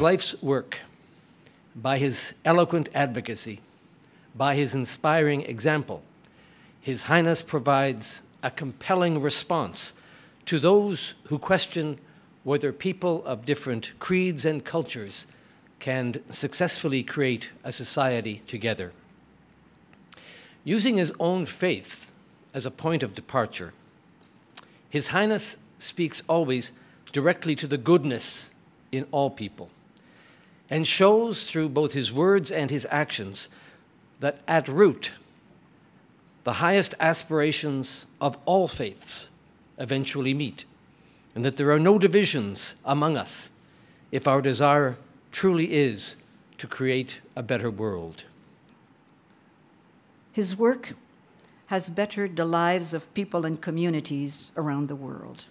life's work, by his eloquent advocacy, by his inspiring example, His Highness provides a compelling response to those who question whether people of different creeds and cultures can successfully create a society together. Using his own faith as a point of departure, His Highness speaks always directly to the goodness in all people and shows through both his words and his actions that at root, the highest aspirations of all faiths eventually meet, and that there are no divisions among us if our desire truly is to create a better world. His work has bettered the lives of people and communities around the world.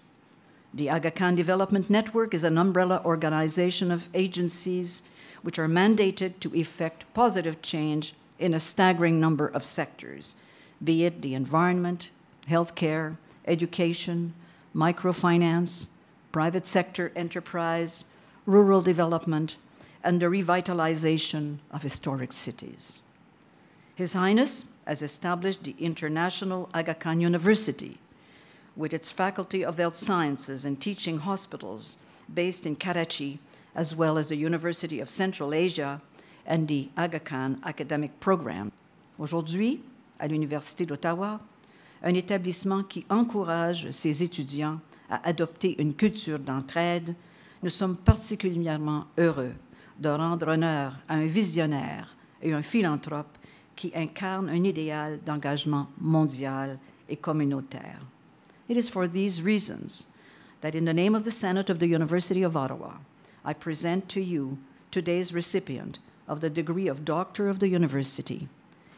The Aga Khan Development Network is an umbrella organization of agencies which are mandated to effect positive change in a staggering number of sectors, be it the environment, healthcare, education, microfinance, private sector enterprise, rural development, and the revitalization of historic cities. His Highness has established the International Aga Khan University, with its Faculty of Health Sciences and teaching hospitals based in Karachi, as well as the University of Central Asia and the Aga Khan Academic Program. Aujourd'hui, à l'Université d'Ottawa, un établissement qui encourage ses étudiants à adopter une culture d'entraide, nous sommes particulièrement heureux de rendre honneur à un visionnaire et un philanthrope qui incarne un idéal d'engagement mondial et communautaire. It is for these reasons that, in the name of the Senate of the University of Ottawa, I present to you today's recipient of the degree of Doctor of the University,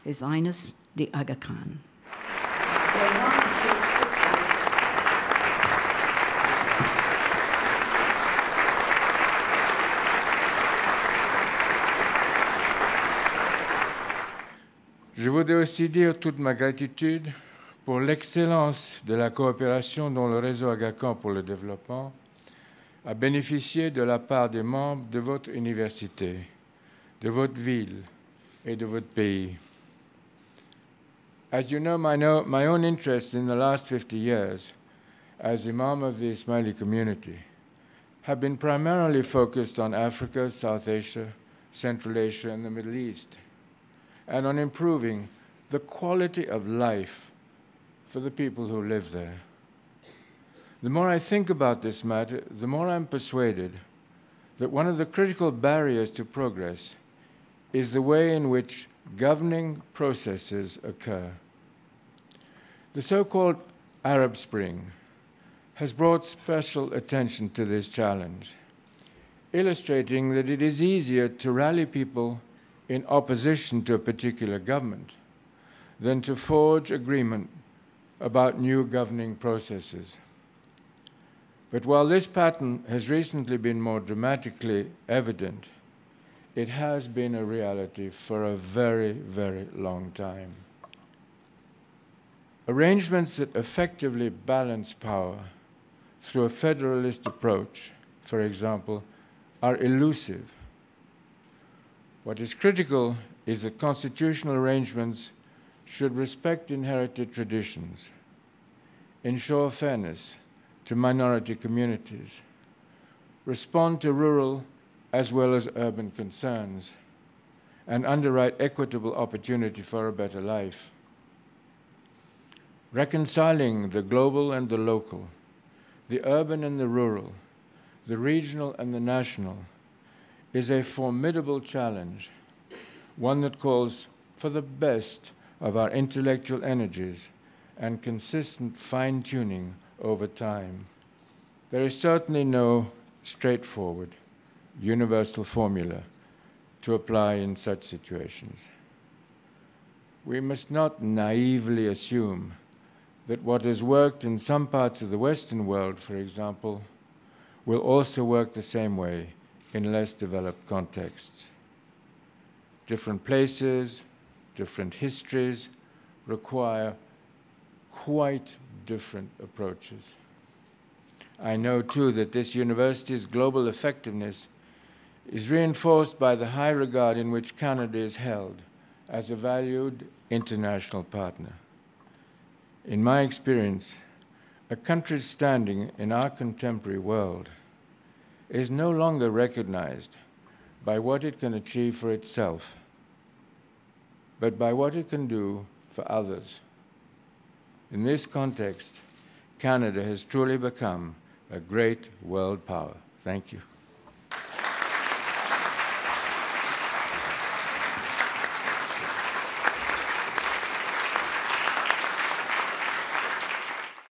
His Highness the Aga Khan. Je voudrais aussi dire toute ma gratitude pour l'excellence de la coopération dont le réseau Agacan pour le développement a bénéficié de la part des membres de votre université, de votre ville et de votre pays. As you know, my, know, my own interests in the last 50 years as Imam of the Ismaili community have been primarily focused on Africa, South Asia, Central Asia, and the Middle East, and on improving the quality of life for the people who live there. The more I think about this matter, the more I'm persuaded that one of the critical barriers to progress is the way in which governing processes occur. The so called Arab Spring has brought special attention to this challenge, illustrating that it is easier to rally people in opposition to a particular government than to forge agreement about new governing processes. But while this pattern has recently been more dramatically evident, it has been a reality for a very, very long time. Arrangements that effectively balance power through a federalist approach, for example, are elusive. What is critical is that constitutional arrangements should respect inherited traditions, ensure fairness to minority communities, respond to rural as well as urban concerns, and underwrite equitable opportunity for a better life. Reconciling the global and the local, the urban and the rural, the regional and the national is a formidable challenge, one that calls for the best of our intellectual energies and consistent fine tuning over time. There is certainly no straightforward, universal formula to apply in such situations. We must not naively assume that what has worked in some parts of the Western world, for example, will also work the same way in less developed contexts. Different places, different histories require quite different approaches. I know too that this university's global effectiveness is reinforced by the high regard in which Canada is held as a valued international partner. In my experience, a country's standing in our contemporary world is no longer recognized by what it can achieve for itself, but by what it can do for others. In this context, Canada has truly become a great world power. Thank you.